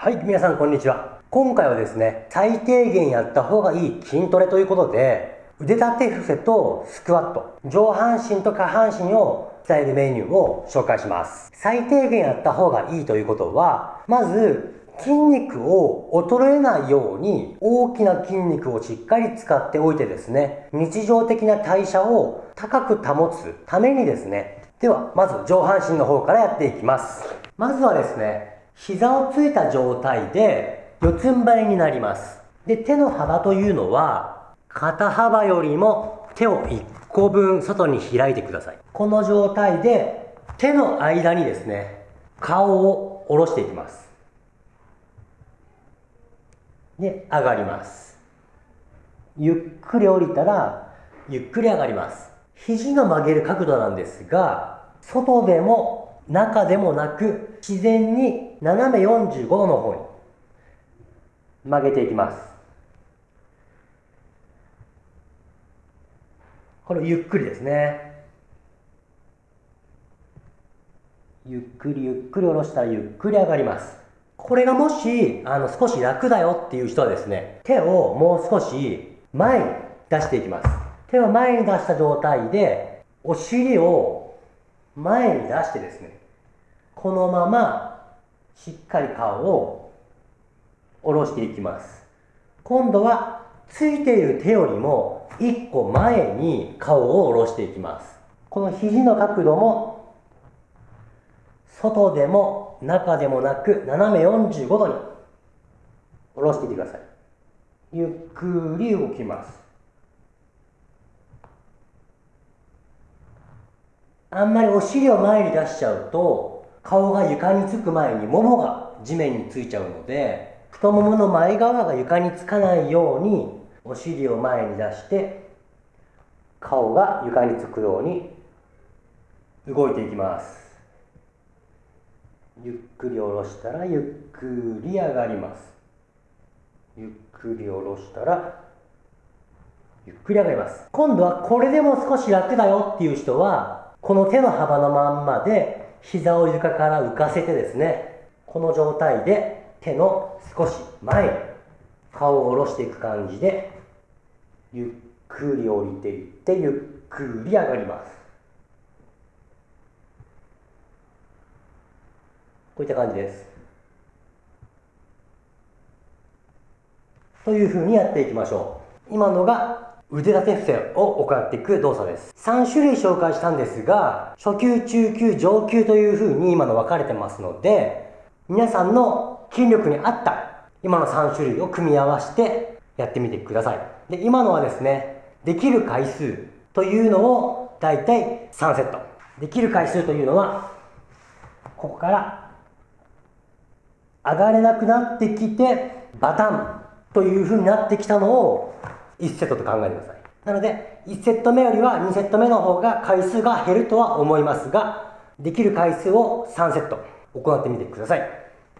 はい、皆さんこんにちは。今回はですね、最低限やった方がいい筋トレということで、腕立て伏せとスクワット、上半身と下半身を鍛えるメニューを紹介します。最低限やった方がいいということは、まず筋肉を衰えないように大きな筋肉をしっかり使っておいてですね、日常的な代謝を高く保つためにですね、ではまず上半身の方からやっていきます。まずはですね、膝をついた状態で四つん這いになります。で、手の幅というのは肩幅よりも手を1個分外に開いてください。この状態で手の間にですね、顔を下ろしていきます。で、上がります。ゆっくり降りたら、ゆっくり上がります。肘の曲げる角度なんですが、外でも中でもなく、自然に斜め45度の方に曲げていきます。これゆっくりですね。ゆっくりゆっくり下ろしたらゆっくり上がります。これがもし、あの、少し楽だよっていう人はですね、手をもう少し前に出していきます。手を前に出した状態で、お尻を前に出してですね、このまましっかり顔を下ろしていきます。今度は、ついている手よりも一個前に顔を下ろしていきます。この肘の角度も外でも中でもなく斜め45度に下ろしていってくださいゆっくり動きますあんまりお尻を前に出しちゃうと顔が床につく前にももが地面についちゃうので太ももの前側が床につかないようにお尻を前に出して顔が床につくように動いていきます。ゆっくり下ろしたらゆっくり上がります。ゆっくり下ろしたらゆっくり上がります。今度はこれでも少し楽だよっていう人はこの手の幅のまんまで膝を床から浮かせてですねこの状態で手の少し前に顔を下ろしていく感じでゆっくり降りていってゆっくり上がりますこういった感じです。というふうにやっていきましょう。今のが腕立て伏せを行っていく動作です。3種類紹介したんですが、初級、中級、上級というふうに今の分かれてますので、皆さんの筋力に合った今の3種類を組み合わせてやってみてください。で、今のはですね、できる回数というのをだいたい3セット。できる回数というのは、ここから上がれなくなってきてバタンという風になってきたのを1セットと考えてください。なので1セット目よりは2セット目の方が回数が減るとは思いますができる回数を3セット行ってみてください。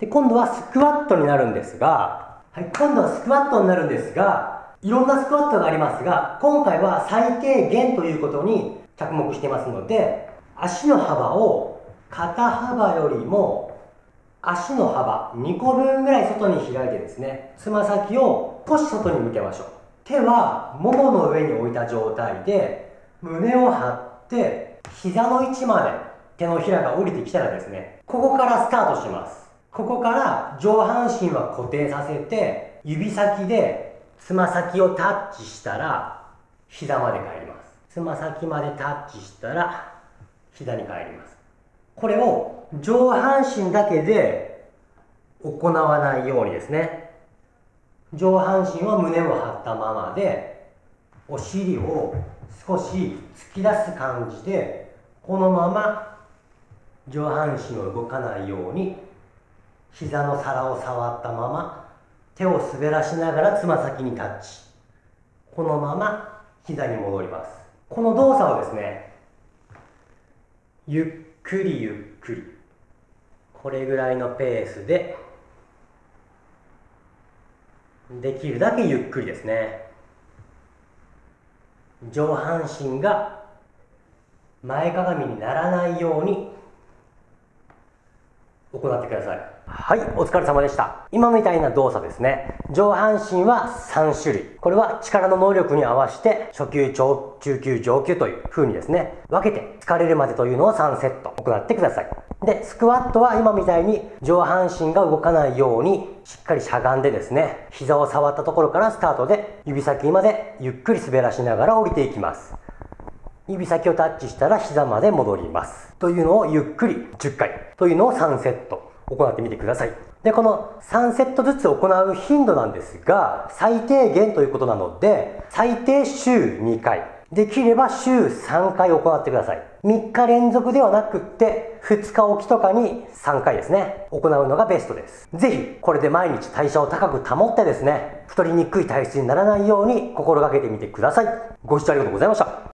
で今度はスクワットになるんですが、はい、今度はスクワットになるんですがいろんなスクワットがありますが今回は最低限ということに着目してますので足の幅を肩幅よりも足の幅2個分ぐらい外に開いてですねつま先を少し外に向けましょう。手はももの上に置いた状態で胸を張って膝の位置まで手のひらが降りてきたらですねここからスタートします。ここから上半身は固定させて指先でつま先をタッチしたら膝まで帰ります。つま先までタッチしたら膝に帰ります。これを上半身だけで行わないようにですね上半身は胸を張ったままでお尻を少し突き出す感じでこのまま上半身を動かないように膝の皿を触ったまま手を滑らしながらつま先にタッチ。このまま膝に戻ります。この動作をですねゆっくりゆっくりこれぐらいのペースでできるだけゆっくりですね。上半身が前かがみにならないように行ってください。はいお疲れ様でした。今みたいな動作ですね。上半身は3種類。これは力の能力に合わせて初級中級上級という風にですね分けて疲れるまでというのを3セット行ってください。でスクワットは今みたいに上半身が動かないようにしっかりしゃがんでですね膝を触ったところからスタートで指先までゆっくり滑らしながら降りていきます。指先をタッチしたら膝まで戻ります。というのをゆっくり10回というのを3セット。行ってみてください。でこの3セットずつ行う頻度なんですが最低限ということなので最低週2回。できれば週3回行ってください。3日連続ではなくって2日起きとかに3回ですね。行うのがベストです。ぜひこれで毎日代謝を高く保ってですね太りにくい体質にならないように心がけてみてください。ご視聴ありがとうございました。